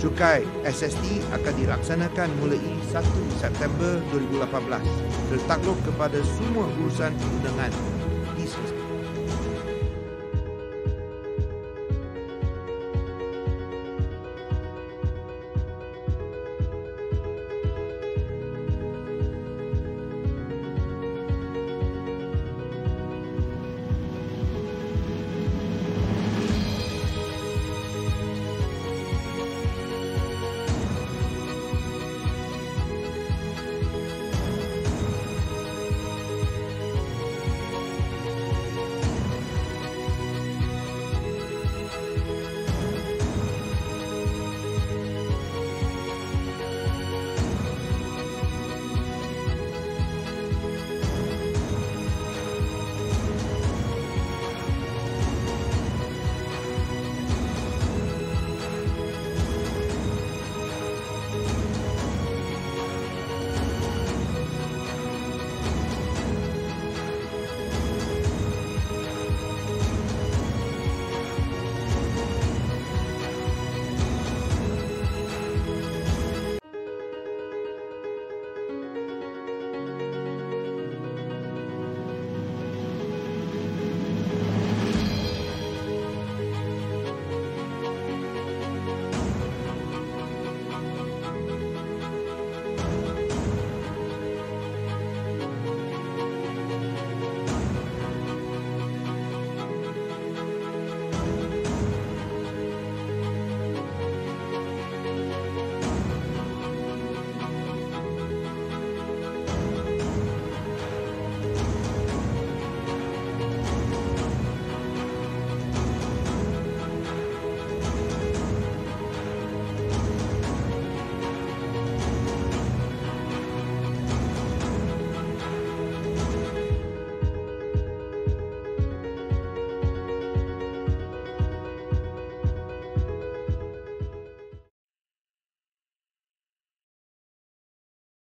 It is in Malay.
Cukai SST akan dilaksanakan mulai 1 September 2018 tertakluk kepada semua urusan perundangan